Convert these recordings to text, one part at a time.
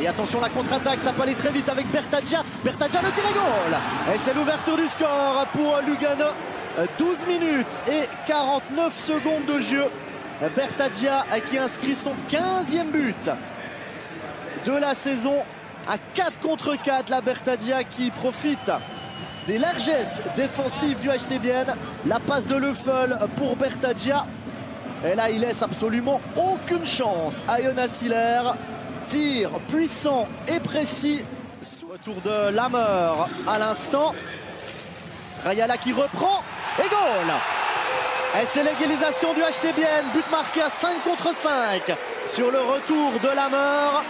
Et attention, la contre-attaque, ça peut aller très vite avec Bertaggia. Bertaggia, le tir et goal Et c'est l'ouverture du score pour Lugano. 12 minutes et 49 secondes de jeu. Bertaggia qui inscrit son 15e but de la saison à 4 contre 4. La Bertaggia qui profite des largesses défensives du HCBN. La passe de Leffel pour Bertaggia. Et là, il laisse absolument aucune chance à Jonas. Tir puissant et précis. Retour de Lammer à l'instant. Rayala qui reprend. Et goal Et c'est l'égalisation du HCBN. But marqué à 5 contre 5 sur le retour de Lammer.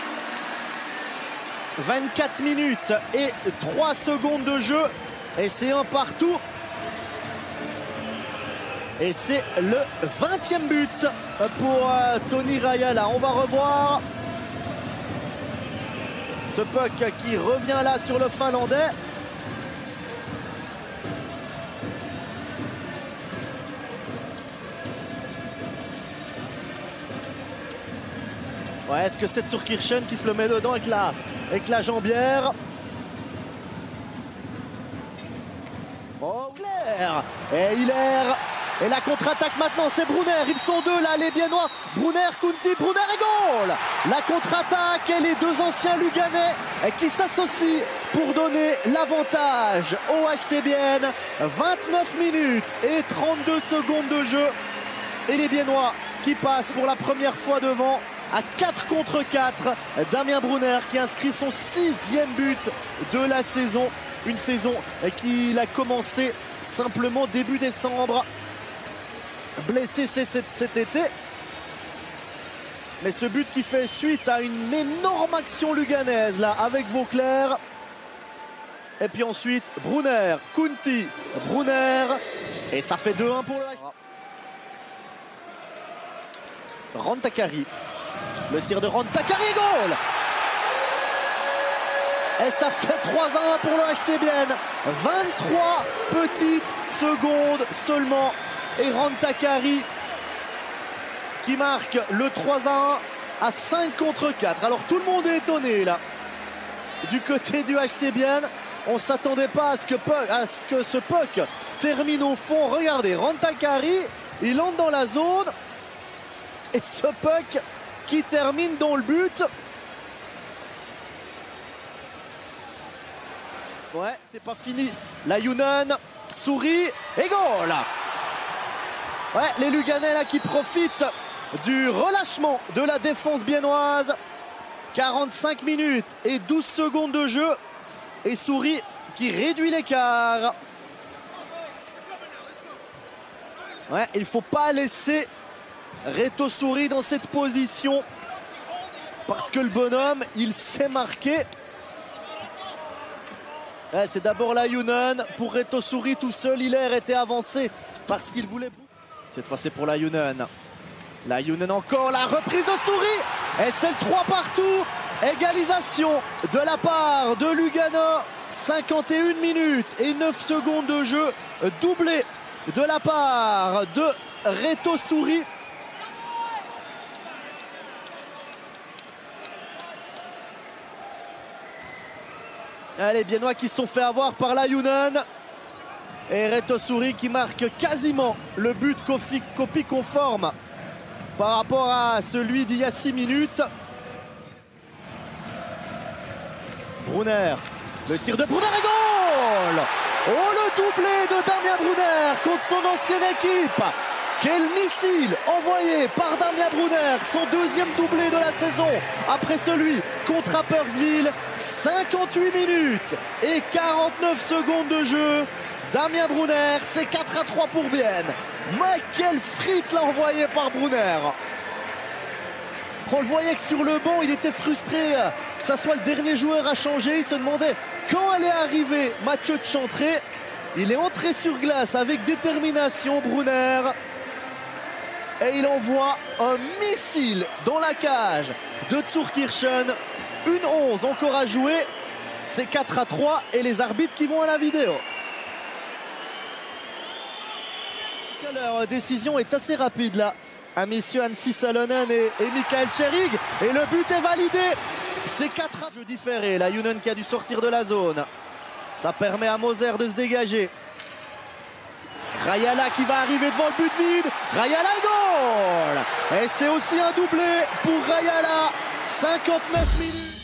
24 minutes et 3 secondes de jeu. Et c'est un partout. Et c'est le 20e but pour euh, Tony Rayala. On va revoir ce puck qui revient là sur le Finlandais. Ouais, est-ce que c'est sur Kirchen qui se le met dedans avec la, avec jambière? Oh, Claire Et il erre et la contre-attaque maintenant, c'est Brunner. Ils sont deux là, les Biennois. Brunner, Kunti, Brunner et goal La contre-attaque et les deux anciens Luganais qui s'associent pour donner l'avantage au HCBN. 29 minutes et 32 secondes de jeu. Et les Biennois qui passent pour la première fois devant à 4 contre 4. Damien Brunner qui inscrit son sixième but de la saison. Une saison qu'il a commencé simplement début décembre. Blessé cet été. Mais ce but qui fait suite à une énorme action luganaise là avec Vauclair. Et puis ensuite Brunner, Kunti, Brunner. Et ça fait 2-1 pour le Rantakari le tir de Ron Takari, goal Et ça fait 3-1 pour le HCBN. 23 petites secondes seulement. Et Ron Takari qui marque le 3-1 à 5 contre 4. Alors tout le monde est étonné là. Du côté du HCBN, on s'attendait pas à ce, que, à ce puck termine au fond. Regardez, Rantakari, il entre dans la zone. Et ce puck qui termine dans le but. Ouais, c'est pas fini. La Yunan sourit et goal. Ouais, les Luganais là qui profitent du relâchement de la défense biennoise. 45 minutes et 12 secondes de jeu. Et Souris qui réduit l'écart. Ouais, il faut pas laisser Reto sourit dans cette position parce que le bonhomme, il s'est marqué. c'est d'abord la Yunan. Pour Reto Souris tout seul, il a été avancé parce qu'il voulait. Cette fois, c'est pour la Yunan. La Yunan encore, la reprise de Souris. Et c'est le 3 partout. Égalisation de la part de Lugano. 51 minutes et 9 secondes de jeu. Doublé de la part de Reto Souris. Les Biennois qui sont fait avoir par la Yunan. Et Reto Souri qui marque quasiment le but copie conforme par rapport à celui d'il y a 6 minutes. Brunner, le tir de Brunner et goal Oh le doublé de Damien Brunner contre son ancienne équipe quel missile envoyé par Damien Brunner, son deuxième doublé de la saison, après celui contre Appersville. 58 minutes et 49 secondes de jeu. Damien Brunner, c'est 4 à 3 pour Bienne. Mais quel frite l'a envoyé par Brunner on le voyait que sur le banc, il était frustré que ça soit le dernier joueur à changer. Il se demandait quand allait arriver Mathieu de Chantré. Il est entré sur glace avec détermination, Brunner et il envoie un missile dans la cage de Tsurkirchen. Une 11 encore à jouer. C'est 4 à 3 et les arbitres qui vont à la vidéo. Leur décision est assez rapide là. à messieurs Ansi Salonen et, et Michael Cherig. Et le but est validé. C'est 4 jeux différés. La Yunen qui a dû sortir de la zone. Ça permet à Moser de se dégager. Rayala qui va arriver devant le but vide. Rayala goal Et c'est aussi un doublé pour Rayala. 59 minutes.